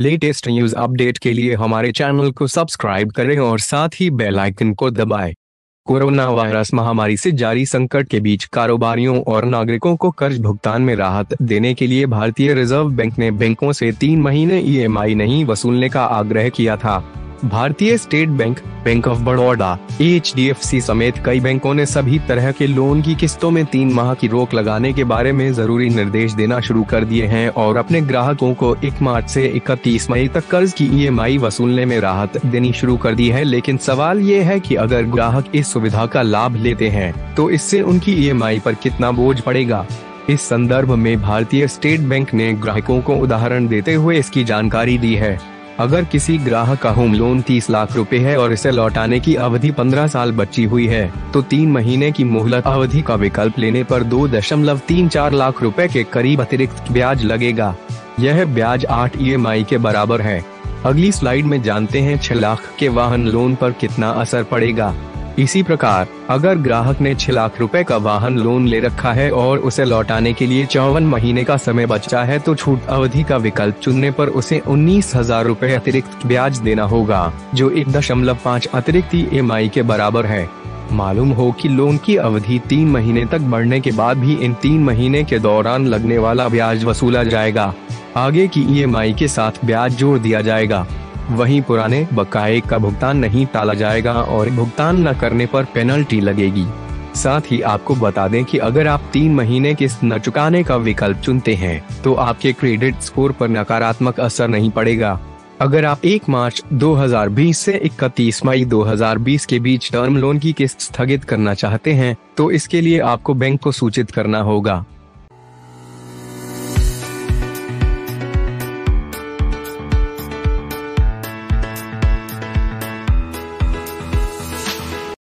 Latest news update के लिए हमारे चैनल को सब्सक्राइब करें और साथ ही बेल आइकन को दबाएँ। कोरोना वायरस महामारी से जारी संकट के बीच कारोबारियों और नागरिकों को कर्ज भुगतान में राहत देने के लिए भारतीय रिज़र्व बैंक ने बैंकों से तीन महीने ईएमआई नहीं वसूलने का आग्रह किया था भारतीय state bank bank of Baroda HDFC समेत कई बैंकों ने सभी तरह के लोन की किस्तों में तीन माह की रोक लगाने के बारे में ज़रूरी निर्देश देना शुरू कर दिए हैं और अपने ग्राहकों को एक मार्च से 31 मई तक कर्ज की ईएमआई वसूलने में राहत देनी शुरू कर दी है, लेकिन सवाल ये है कि अगर ग्राहक इस सुविधा का लाभ लेते हैं तो इससे उनकी ई पर कितना बोझ पड़ेगा? इस संदर्भ में भारतीय स्टेट बैंक ने ग्राहकों को उदाहरण देते हुए इसकी जानकारी दी है। अगर किसी ग्राहक का होम लोन 30 लाख रुपए है और इसे लौटाने की अवधि 15 साल बची हुई है तो तीन महीने की मोहलत अवधि का विकल्प लेने पर दो दशमलव तीन चार लाख रुपए के करीब अतिरिक्त ब्याज लगेगा। यह ब्याज आठ ई के बराबर है। अगली स्लाइड में जानते हैं छह लाख के वाहन लोन पर कितना असर पड़ेगा। इसी प्रकार, अगर ग्राहक ने छह लाख रुपए का वाहन लोन ले रखा है और उसे लौटाने के लिए चौवन महीने का समय बचा है तो छूट अवधि का विकल्प चुनने पर उसे उन्नीस हज़ार रूपए अतिरिक्त ब्याज देना होगा, जो एक दशमलव पाँच अतिरिक्त ईएमआई के बराबर है। मालूम हो कि लोन की अवधि तीन महीने तक बढ़ने के बाद भी इन तीन महीने के दौरान लगने वाला ब्याज वसूला जाएगा। आगे की ईएमआई के साथ ब्याज जोड़ दिया जाएगा। वहीं पुराने बकाये का भुगतान नहीं टाला जाएगा और भुगतान न करने पर पेनल्टी लगेगी। साथ ही आपको बता दें कि अगर आप तीन महीने किस्त न चुकाने का विकल्प चुनते हैं तो आपके क्रेडिट स्कोर पर नकारात्मक असर नहीं पड़ेगा। अगर आप 1 मार्च 2020 से 31 मई 2020 के बीच टर्म लोन की किस्त स्थगित करना चाहते हैं तो इसके लिए आपको बैंक को सूचित करना होगा।